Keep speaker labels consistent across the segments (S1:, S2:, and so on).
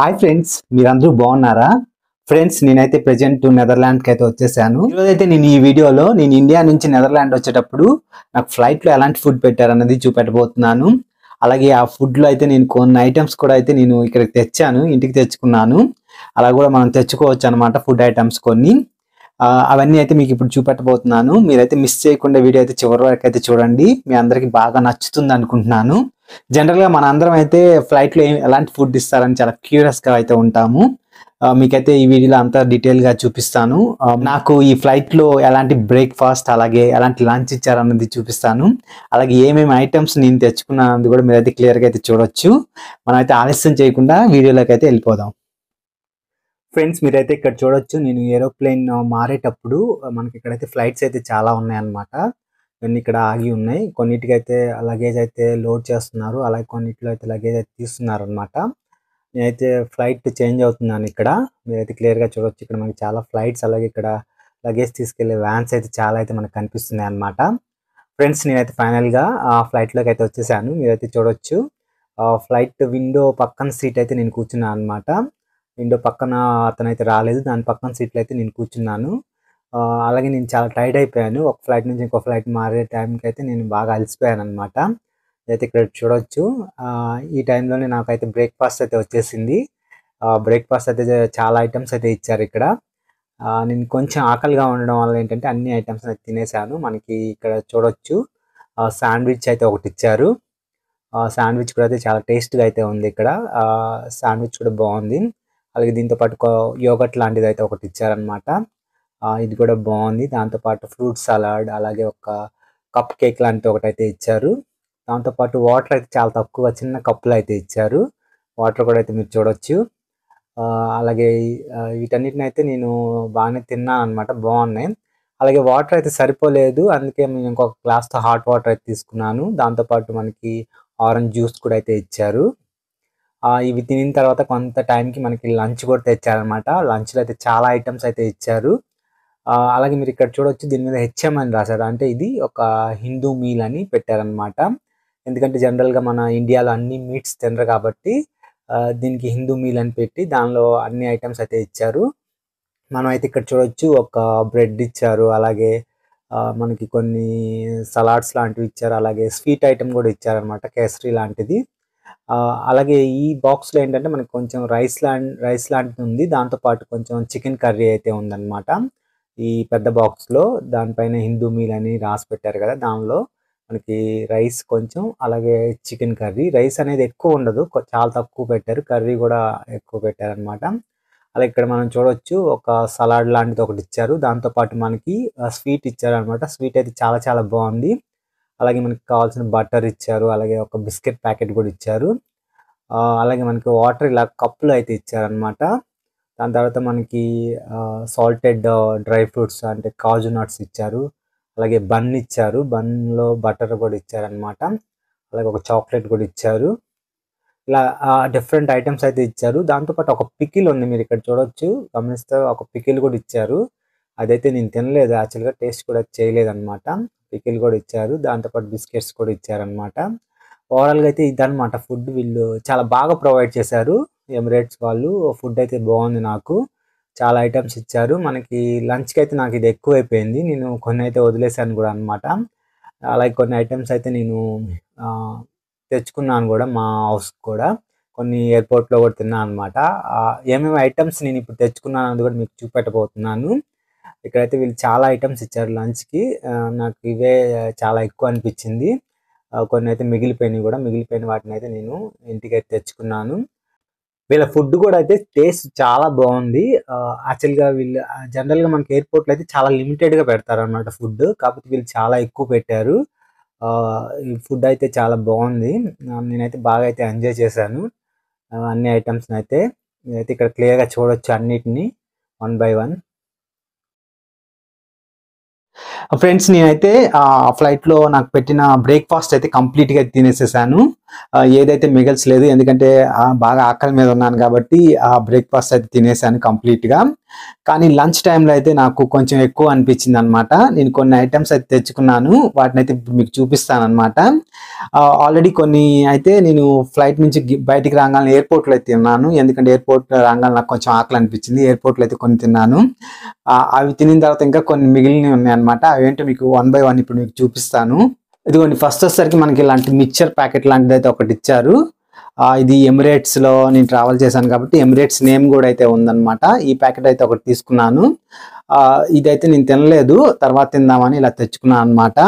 S1: Hi friends మీరందరూ బాగున్నారా? Friends నేనైతే ప్రజెంట్ నెదర్లాండ్కి అయితే వచ్చేసాను. ఈరోజైతే నేను ఈ వీడియోలో నేను ఇండియా నుంచి నెదర్లాండ్ వచ్చేటప్పుడు నాకు ఫ్లైట్లో ఎలాంటి ఫుడ్ పెట్టారన్నది చూపెట్టబోతున్నాను. అలాగే ఆ ఫుడ్లో అయితే నేను కొన్ని ఐటమ్స్ కూడా అయితే నేను ఇక్కడికి తెచ్చాను ఇంటికి తెచ్చుకున్నాను. అలా కూడా మనం తెచ్చుకోవచ్చు అనమాట ఫుడ్ ఐటమ్స్ కొన్ని. అవన్నీ అయితే మీకు ఇప్పుడు చూపెట్టబోతున్నాను. మీరైతే మిస్ చేయకుండా వీడియో అయితే చివరి వరకు అయితే చూడండి. మీ అందరికి బాగా నచ్చుతుంది అనుకుంటున్నాను. జనరల్గా మన అందరం అయితే ఫ్లైట్లో ఏం- ఎలాంటి ఫుడ్ ఇస్తారని చాలా క్యూరియస్గా అయితే ఉంటాము. మీకైతే ఈ వీడియోలో అంతా డీటెయిల్గా చూపిస్తాను. నాకు ఈ ఫ్లైట్లో ఎలాంటి బ్రేక్ఫాస్ట్ అలాగే ఎలాంటి లంచ్ ఇచ్చారన్నది చూపిస్తాను. అలాగే ఏమేమి ఐటమ్స్ నేను తెచ్చుకున్నానన్నది కూడా మీరైతే క్లియర్గా అయితే చూడొచ్చు. మనం అయితే ఆలస్యం చేయకుండా వీడియోలోకి అయితే వెళ్ళిపోదాం. ఫ్రెండ్స్ మీరైతే ఇక్కడ చూడొచ్చు. నేను ఏరోప్లేన్ మారేటప్పుడు మనకి ఇక్కడైతే ఫ్లైట్స్ అయితే చాలా ఉన్నాయన్నమాట. ఇవన్నీ ఇక్కడ ఆగి ఉన్నాయి. కొన్నిటికి అయితే లగేజ్ అయితే లోడ్ చేస్తున్నారు. అలాగే కొన్నిటిలో అయితే లగేజ్ అయితే తీస్తున్నారు అనమాట నేనైతే ఫ్లైట్ చేంజ్ అవుతున్నాను ఇక్కడ. మీరైతే క్లియర్గా చూడొచ్చు. ఇక్కడ మనకి చాలా ఫ్లైట్స్ అలాగే ఇక్కడ లగేజ్ తీసుకెళ్ళే వ్యాన్స్ అయితే చాలా అయితే మనకు కనిపిస్తున్నాయి అన్నమాట ఫ్రెండ్స్ నేనైతే ఫైనల్గా ఆ ఫ్లైట్లోకి అయితే వచ్చేసాను. మీరైతే చూడొచ్చు. ఫ్లైట్ విండో పక్కన సీట్ అయితే నేను కూర్చున్నాను అనమాట విండో పక్కన అతనైతే రాలేదు. దాని పక్కన సీట్లో అయితే నేను కూర్చున్నాను. అలాగే నేను చాలా టైర్డ్ అయిపోయాను. ఒక ఫ్లైట్ నుంచి ఇంకో ఫ్లైట్ మారే టైంకి అయితే నేను బాగా అలసిపోయాను అనమాట అయితే ఇక్కడ చూడొచ్చు. ఈ టైంలోనే నాకైతే బ్రేక్ఫాస్ట్ అయితే వచ్చేసింది. బ్రేక్ఫాస్ట్ అయితే చాలా ఐటమ్స్ అయితే ఇచ్చారు ఇక్కడ. నేను కొంచెం ఆకలిగా ఉండడం వల్ల ఏంటంటే అన్ని ఐటమ్స్ అయితే తినేసాను. మనకి ఇక్కడ చూడొచ్చు. శాండ్విచ్ అయితే ఒకటి ఇచ్చారు. శాండ్విచ్ కూడా అయితే చాలా టేస్ట్గా అయితే ఉంది ఇక్కడ. శాండ్విచ్ కూడా బాగుంది. అలాగే దీంతో పాటు యోగట్ లాంటిది అయితే ఒకటి ఇచ్చారనమాట ఇది కూడా బాగుంది. దాంతో పాటు ఫ్రూట్ సలాడ్ అలాగే ఒక కప్ కేక్ లాంటి ఒకటి అయితే ఇచ్చారు. దాంతో పాటు వాటర్ అయితే చాలా తక్కువ చిన్న కప్పులు అయితే ఇచ్చారు. వాటర్ కూడా అయితే మీరు చూడొచ్చు. అలాగే వీటన్నిటిని అయితే నేను బాగానే తిన్నాను అనమాట బాగున్నాయి. అలాగే వాటర్ అయితే సరిపోలేదు అందుకే నేను ఇంకొక గ్లాస్తో హాట్ వాటర్ అయితే తీసుకున్నాను. దాంతోపాటు మనకి ఆరెంజ్ జ్యూస్ కూడా అయితే ఇచ్చారు. ఇవి తినిన తర్వాత కొంత టైంకి మనకి లంచ్ కూడా తెచ్చారనమాట లంచ్లో అయితే చాలా ఐటమ్స్ అయితే ఇచ్చారు. అలాగే మీరు ఇక్కడ చూడొచ్చు దీని మీద హెచ్ఎం అని రాశారు. అంటే ఇది ఒక హిందూ మీల్ అని పెట్టారనమాట ఎందుకంటే జనరల్గా మన ఇండియాలో అన్ని మీట్స్ తినరు కాబట్టి దీనికి హిందూ మీల్ అని పెట్టి దానిలో అన్ని ఐటమ్స్ అయితే ఇచ్చారు. మనం అయితే ఇక్కడ చూడొచ్చు ఒక బ్రెడ్ ఇచ్చారు అలాగే మనకి కొన్ని సలాడ్స్ లాంటివి ఇచ్చారు అలాగే స్వీట్ ఐటమ్ కూడా ఇచ్చారనమాట కేసరి లాంటిది. అలాగే ఈ బాక్స్లో ఏంటంటే మనకి కొంచెం రైస్ లాంటి రైస్ లాంటిది ఉంది. దాంతోపాటు కొంచెం చికెన్ కర్రీ అయితే ఉందన్నమాట. ఈ పెద్ద బాక్స్లో దానిపైన హిందూ మీల్ అని రాసి పెట్టారు కదా దానిలో మనకి రైస్ కొంచెం అలాగే చికెన్ కర్రీ. రైస్ అనేది ఎక్కువ ఉండదు చాలా తక్కువ పెట్టారు. కర్రీ కూడా ఎక్కువ పెట్టారనమాట అలాగే ఇక్కడ మనం చూడొచ్చు ఒక సలాడ్ లాంటిది ఒకటి ఇచ్చారు. దాంతోపాటు మనకి స్వీట్ ఇచ్చారు అనమాట స్వీట్ అయితే చాలా చాలా బాగుంది. అలాగే మనకి కావాల్సిన బటర్ ఇచ్చారు అలాగే ఒక బిస్కెట్ ప్యాకెట్ కూడా ఇచ్చారు. అలాగే మనకి వాటర్ ఇలా కప్పులు అయితే ఇచ్చారనమాట దాని తర్వాత మనకి సాల్టెడ్ డ్రై ఫ్రూట్స్ అంటే కాజు నట్స్ ఇచ్చారు. అలాగే బన్ ఇచ్చారు. బన్లో బటర్ కూడా ఇచ్చారనమాట అలాగే ఒక చాక్లెట్ కూడా ఇచ్చారు. ఇలా డిఫరెంట్ ఐటమ్స్ అయితే ఇచ్చారు. దాంతోపాటు ఒక పికిల్ ఉంది మీరు ఇక్కడ చూడొచ్చు. గమనిస్తే ఒక పికిల్ కూడా ఇచ్చారు. అదైతే నేను తినలేదు. యాక్చువల్గా టేస్ట్ కూడా చేయలేదు అనమాట పికిల్ కూడా ఇచ్చారు. దాంతోపాటు బిస్కెట్స్ కూడా ఇచ్చారనమాట ఓవరాల్గా అయితే ఇదన్నమాట ఫుడ్ వీళ్ళు చాలా బాగా ప్రొవైడ్ చేశారు. ఎమిరేట్స్ వాళ్ళు ఫుడ్ అయితే బాగుంది నాకు. చాలా ఐటమ్స్ ఇచ్చారు. మనకి లంచ్కి అయితే నాకు ఇది ఎక్కువ అయిపోయింది నేను కొన్ని అయితే వదిలేసాను కూడా అనమాట అలాగే కొన్ని ఐటమ్స్ అయితే నేను తెచ్చుకున్నాను కూడా మా హౌస్ కూడా. కొన్ని ఎయిర్పోర్ట్లో కూడా తిన్నాను అనమాట ఏమేమి ఐటమ్స్ నేను ఇప్పుడు తెచ్చుకున్నాను అది కూడా మీకు చూపెట్టబోతున్నాను. ఇక్కడైతే వీళ్ళు చాలా ఐటమ్స్ ఇచ్చారు లంచ్కి నాకు ఇవే చాలా ఎక్కువ అనిపించింది. కొన్ని అయితే మిగిలిపోయినాయి కూడా మిగిలిపోయిన వాటిని అయితే నేను ఇంటికి అయితే తెచ్చుకున్నాను. వీళ్ళ ఫుడ్ కూడా అయితే టేస్ట్ చాలా బాగుంది. యాక్చువల్గా వీళ్ళు జనరల్గా మనకి ఎయిర్పోర్ట్లో అయితే చాలా లిమిటెడ్గా పెడతారు అనమాట ఫుడ్ కాకపోతే వీళ్ళు చాలా ఎక్కువ పెట్టారు. ఈ ఫుడ్ అయితే చాలా బాగుంది. నేనైతే బాగా అయితే ఎంజాయ్ చేశాను. అన్ని ఐటమ్స్ని అయితే నేనైతే ఇక్కడ క్లియర్గా చూడొచ్చు అన్నిటిని వన్ బై వన్ ఫ్రెండ్స్ నేనైతే ఆ ఫ్లైట్లో నాకు పెట్టిన బ్రేక్ఫాస్ట్ అయితే కంప్లీట్గా తినేసేసాను. ఏదైతే మిగల్చలేదు ఎందుకంటే బాగా ఆకలి మీద ఉన్నాను కాబట్టి ఆ బ్రేక్ఫాస్ట్ అయితే తినేసాను కంప్లీట్గా. కానీ లంచ్ టైంలో అయితే నాకు కొంచెం ఎక్కువ అనిపించింది అనమాట నేను కొన్ని ఐటమ్స్ అయితే తెచ్చుకున్నాను. వాటిని అయితే మీకు చూపిస్తాను అనమాట ఆల్రెడీ కొన్ని అయితే నేను ఫ్లైట్ నుంచి బయటికి రాగానే ఎయిర్పోర్ట్లో అయితే తిన్నాను. ఎందుకంటే ఎయిర్పోర్ట్ రాగానే నాకు కొంచెం ఆకలి అనిపించింది. ఎయిర్పోర్ట్లో అయితే కొన్ని తిన్నాను. అవి తినిన తర్వాత ఇంకా కొన్ని మిగిలినవి ఉన్నాయి అనమాట అవేంటో మీకు వన్ బై వన్ ఇప్పుడు మీకు చూపిస్తాను. ఇదిగోండి ఫస్ట్ వచ్చేసరికి మనకి ఇలాంటి మిక్చర్ ప్యాకెట్ లాంటిది అయితే ఒకటి ఇచ్చారు. ఇది ఎమిరేట్స్లో నేను ట్రావెల్ చేశాను కాబట్టి ఎమిరేట్స్ నేమ్ కూడా అయితే ఉందన్నమాట. ఈ ప్యాకెట్ అయితే ఒకటి తీసుకున్నాను. ఇదైతే నేను తినలేదు తర్వాత తిందామని ఇలా తెచ్చుకున్నాను అనమాట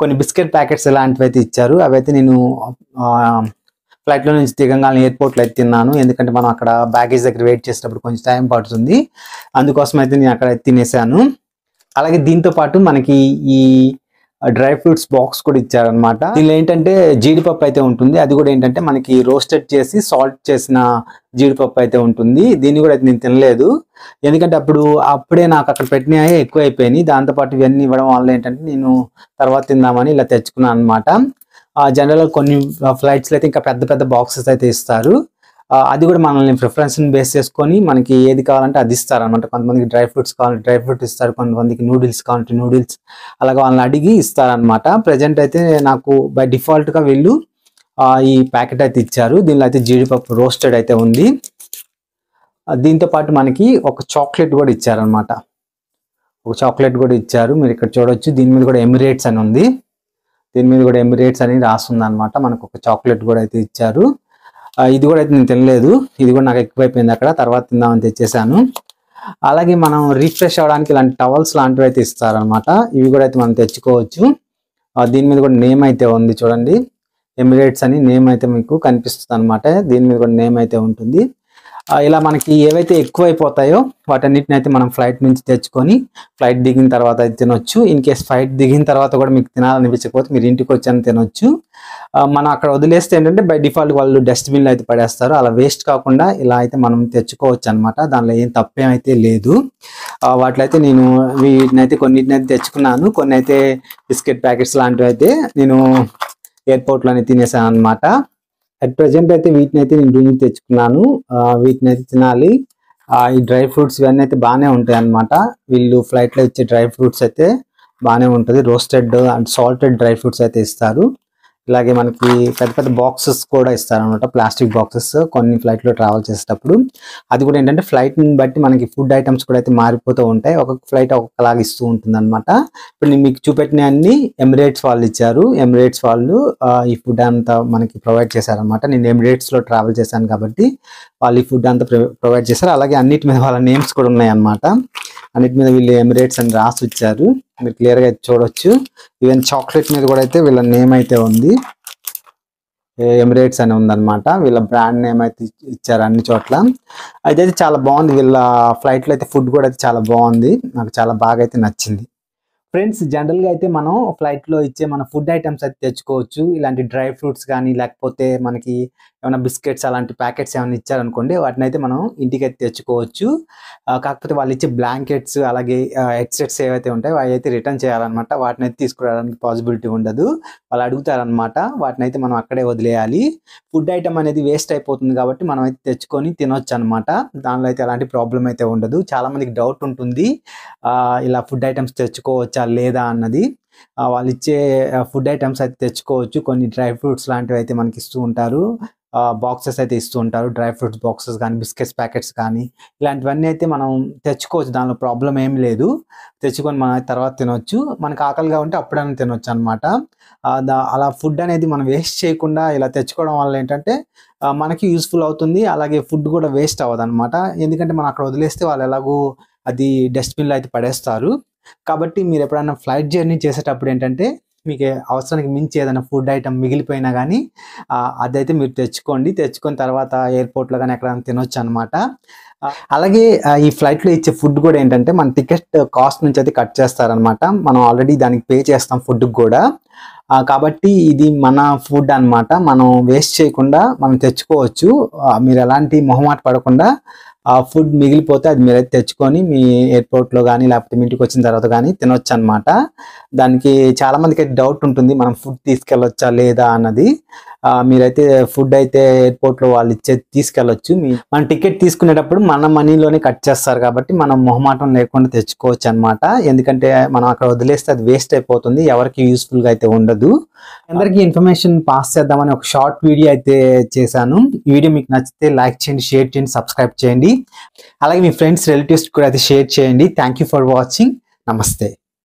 S1: కొన్ని బిస్కెట్ ప్యాకెట్స్ ఇలాంటివి అయితే ఇచ్చారు. అవైతే నేను ఫ్లైట్లో నుంచి దిగంగానే ఎయిర్పోర్ట్లో అయితే తిన్నాను. ఎందుకంటే మనం అక్కడ బ్యాగేజ్ దగ్గర వెయిట్ చేసేటప్పుడు కొంచెం టైం పడుతుంది. అందుకోసం అయితే నేను అక్కడ తినేసాను. అలాగే దీంతో పాటు మనకి ఈ డ్రై ఫ్రూట్స్ బాక్స్ కూడా ఇచ్చారనమాట దీనిలో ఏంటంటే జీడిపప్పు అయితే ఉంటుంది. అది కూడా ఏంటంటే మనకి రోస్టెడ్ చేసి సాల్ట్ చేసిన జీడిపప్పు అయితే ఉంటుంది. దీన్ని కూడా అయితే నేను తినలేదు. ఎందుకంటే అప్పుడు అప్పుడే నాకు అక్కడ పెట్టినవి ఎక్కువ అయిపోయినాయి దాంతోపాటు ఇవన్నీ ఇవ్వడం వల్ల ఏంటంటే నేను తర్వాత తిందామని ఇలా తెచ్చుకున్నాను అనమాట జనరల్గా కొన్ని ఫ్లైట్స్లో అయితే ఇంకా పెద్ద పెద్ద బాక్సెస్ అయితే ఇస్తారు. అది కూడా మనల్ని ప్రిఫరెన్స్ని బేస్ చేసుకొని మనకి ఏది కావాలంటే అది ఇస్తారు అనమాట కొంతమందికి డ్రై ఫ్రూట్స్ కావాలంటే డ్రై ఫ్రూట్ ఇస్తారు కొంతమందికి నూడిల్స్ కావాలంటే నూడిల్స్ అలాగే వాళ్ళని అడిగి ఇస్తారనమాట ప్రజెంట్ అయితే నాకు బై డిఫాల్ట్గా వీళ్ళు ఈ ప్యాకెట్ అయితే ఇచ్చారు. దీనిలో అయితే జీడిపప్పు రోస్టెడ్ అయితే ఉంది. దీంతో పాటు మనకి ఒక చాక్లెట్ కూడా ఇచ్చారనమాట ఒక చాక్లెట్ కూడా ఇచ్చారు. మీరు ఇక్కడ చూడొచ్చు. దీని మీద కూడా ఎమిరేట్స్ అని ఉంది. దీని మీద కూడా ఎమిరేట్స్ అని రాస్తుంది అనమాట మనకు ఒక చాక్లెట్ కూడా అయితే ఇచ్చారు. ఇది కూడా అయితే నేను తినలేదు. ఇది కూడా నాకు ఎక్కువైపోయింది అక్కడ. తర్వాత తిందామని తెచ్చేసాను. అలాగే మనం రిఫ్రెష్ అవ్వడానికి ఇలాంటి టవల్స్ లాంటివి అయితే ఇస్తారనమాట ఇవి కూడా అయితే మనం తెచ్చుకోవచ్చు. దీని మీద కూడా నేమ్ అయితే ఉంది చూడండి. ఎమిరేట్స్ అని నేమ్ అయితే మీకు కనిపిస్తుంది అనమాట దీని మీద కూడా నేమ్ అయితే ఉంటుంది. ఇలా మనకి ఏవైతే ఎక్కువైపోతాయో వాటన్నిటిని అయితే మనం ఫ్లైట్ నుంచి తెచ్చుకొని ఫ్లైట్ దిగిన తర్వాత అయితే తినొచ్చు. ఇన్ కేస్ ఫ్లైట్ దిగిన తర్వాత కూడా మీకు తినాలనిపించకపోతే మీరు ఇంటికి వచ్చాను తినొచ్చు. మనం అక్కడ వదిలేస్తే ఏంటంటే బై డిఫాల్ట్ వాళ్ళు డస్ట్బిన్లో అయితే పడేస్తారు. అలా వేస్ట్ కాకుండా ఇలా అయితే మనం తెచ్చుకోవచ్చు అనమాట దానిలో ఏం తప్పేం అయితే లేదు. వాటిలో అయితే నేను వీటిని అయితే కొన్నిటినైతే తెచ్చుకున్నాను. కొన్ని అయితే బిస్కెట్ ప్యాకెట్స్ లాంటివి అయితే నేను ఎయిర్పోర్ట్లోనే తినేసాను అనమాట అట్ ప్రజెంట్ అయితే వీటిని అయితే నేను రూమ్కి తెచ్చుకున్నాను. వీటిని అయితే తినాలి. ఈ డ్రై ఫ్రూట్స్ ఇవన్నీ అయితే బాగానే ఉంటాయి అనమాట వీళ్ళు ఫ్లైట్లో ఇచ్చే డ్రై ఫ్రూట్స్ అయితే బాగానే ఉంటుంది. Roasted and salted dry fruits అయితే ఇస్తారు. ఇలాగే మనకి పెద్ద పెద్ద బాక్సెస్ కూడా ఇస్తారనమాట ప్లాస్టిక్ బాక్సెస్ కొన్ని ఫ్లైట్లో ట్రావెల్ చేసేటప్పుడు. అది కూడా ఏంటంటే ఫ్లైట్ని బట్టి మనకి ఫుడ్ ఐటమ్స్ కూడా అయితే మారిపోతూ ఉంటాయి. ఒక్కొక్క ఫ్లైట్ ఒక్కొక్కలాగా ఇస్తూ ఉంటుంది అనమాట ఇప్పుడు నేను మీకు చూపెట్టిన అన్ని ఎమిరేట్స్ వాళ్ళు ఇచ్చారు. ఎమిరేట్స్ వాళ్ళు ఈ ఫుడ్ అంతా మనకి ప్రొవైడ్ చేశారనమాట నేను ఎమిరేట్స్లో ట్రావెల్ చేశాను కాబట్టి వాళ్ళు ఈ ఫుడ్ అంతా ప్రొవైడ్ చేశారు. అలాగే అన్నిటి మీద వాళ్ళ నేమ్స్ కూడా ఉన్నాయన్నమాట. అన్నిటి మీద వీళ్ళు ఎమిరేట్స్ అని రాసి ఇచ్చారు మీరు క్లియర్గా చూడొచ్చు. ఈవెన్ చాక్లెట్ మీద కూడా అయితే వీళ్ళ నేమ్ అయితే ఉంది. ఎమిరేట్స్ అని ఉందన్నమాట. వీళ్ళ బ్రాండ్ నేమ్ అయితే ఇచ్చారు అన్ని చోట్ల. అయితే అయితే చాలా బాగుంది. వీళ్ళ ఫ్లైట్లో అయితే ఫుడ్ కూడా అయితే చాలా బాగుంది. నాకు చాలా బాగా అయితే నచ్చింది. ఫ్రెండ్స్ జనరల్గా అయితే మనం ఫ్లైట్లో ఇచ్చే మన ఫుడ్ ఐటమ్స్ అయితే తెచ్చుకోవచ్చు. ఇలాంటి డ్రై ఫ్రూట్స్ కానీ లేకపోతే మనకి ఏమైనా బిస్కెట్స్ అలాంటి ప్యాకెట్స్ ఏమైనా ఇచ్చారనుకోండి వాటిని అయితే మనం ఇంటికి అయితే తెచ్చుకోవచ్చు కాకపోతే వాళ్ళు ఇచ్చే బ్లాంకెట్స్ అలాగే హెడ్సెట్స్ ఏవైతే ఉంటాయో అవి అయితే రిటర్న్ చేయాలన్నమాట. వాటిని అయితే తీసుకురావడానికి పాసిబిలిటీ ఉండదు. వాళ్ళు అడుగుతారనమాట వాటిని అయితే మనం అక్కడే వదిలేయాలి. ఫుడ్ ఐటమ్ అనేది వేస్ట్ అయిపోతుంది కాబట్టి మనం అయితే తెచ్చుకొని తినొచ్చు అనమాట దానిలో అయితే ఎలాంటి ప్రాబ్లం అయితే ఉండదు. చాలామందికి డౌట్ ఉంటుంది. ఇలా ఫుడ్ ఐటమ్స్ తెచ్చుకోవచ్చు లేదా అన్నది వాళ్ళు ఇచ్చే ఫుడ్ ఐటమ్స్ అయితే తెచ్చుకోవచ్చు. కొన్ని డ్రై ఫ్రూట్స్ లాంటివి అయితే మనకి ఇస్తూ ఉంటారు. బాక్సెస్ అయితే ఇస్తూ ఉంటారు. డ్రై ఫ్రూట్స్ బాక్సెస్ కానీ బిస్కెట్స్ ప్యాకెట్స్ కానీ ఇలాంటివన్నీ అయితే మనం తెచ్చుకోవచ్చు. దానిలో ప్రాబ్లం ఏం లేదు. తెచ్చుకొని మనం తర్వాత తినొచ్చు. మనకు ఆకలిగా ఉంటే అప్పుడైనా తినొచ్చు అనమాట అలా ఫుడ్ అనేది మనం వేస్ట్ చేయకుండా ఇలా తెచ్చుకోవడం వల్ల ఏంటంటే మనకి యూస్ఫుల్ అవుతుంది. అలాగే ఫుడ్ కూడా వేస్ట్ అవ్వదు అనమాట ఎందుకంటే మనం అక్కడ వదిలేస్తే వాళ్ళు ఎలాగో అది డస్ట్బిన్లో అయితే పడేస్తారు. కాబట్టి మీరు ఎప్పుడైనా ఫ్లైట్ జర్నీ చేసేటప్పుడు ఏంటంటే మీకు అవసరానికి మించి ఏదైనా ఫుడ్ ఐటమ్ మిగిలిపోయినా కానీ అదైతే మీరు తెచ్చుకోండి. తెచ్చుకొని తర్వాత ఎయిర్పోర్ట్లో కానీ ఎక్కడ తినొచ్చు అనమాట అలాగే ఈ ఫ్లైట్లో ఇచ్చే ఫుడ్ కూడా ఏంటంటే మన టికెట్ కాస్ట్ నుంచి అయితే కట్ చేస్తారనమాట మనం ఆల్రెడీ దానికి పే చేస్తాం ఫుడ్ కూడా. కాబట్టి ఇది మన ఫుడ్ అన్నమాట. మనం వేస్ట్ చేయకుండా మనం తెచ్చుకోవచ్చు. మీరు ఎలాంటి మొహమాట పడకుండా ఆ ఫుడ్ మిగిలిపోతే అది మీరైతే తెచ్చుకొని మీ ఎయిర్పోర్ట్లో లో కానీ లేకపోతే మీ ఇంటికి వచ్చిన తర్వాత కానీ తినొచ్చు అనమాట దానికి చాలామందికి డౌట్ ఉంటుంది మనం ఫుడ్ తీసుకెళ్ళొచ్చా లేదా అన్నది. మీరైతే ఫుడ్ అయితే ఎయిర్పోర్ట్లో వాళ్ళు ఇచ్చే తీసుకెళ్ళొచ్చు. మీ మన టికెట్ తీసుకునేటప్పుడు మన మనీలోనే కట్ చేస్తారు కాబట్టి మనం మొహమాటం లేకుండా తెచ్చుకోవచ్చు అన్నమాట ఎందుకంటే మనం అక్కడ వదిలేస్తే అది వేస్ట్ అయిపోతుంది. ఎవరికి యూస్ఫుల్గా అయితే ఉండదు. అందరికీ ఇన్ఫర్మేషన్ పాస్ చేద్దామని ఒక షార్ట్ వీడియో అయితే చేశాను. ఈ వీడియో మీకు నచ్చితే లైక్ చేయండి షేర్ చేయండి సబ్స్క్రైబ్ చేయండి. అలాగే మీ ఫ్రెండ్స్ రిలేటివ్స్ కూడా అయితే షేర్ చేయండి. Thank you for watching. నమస్తే.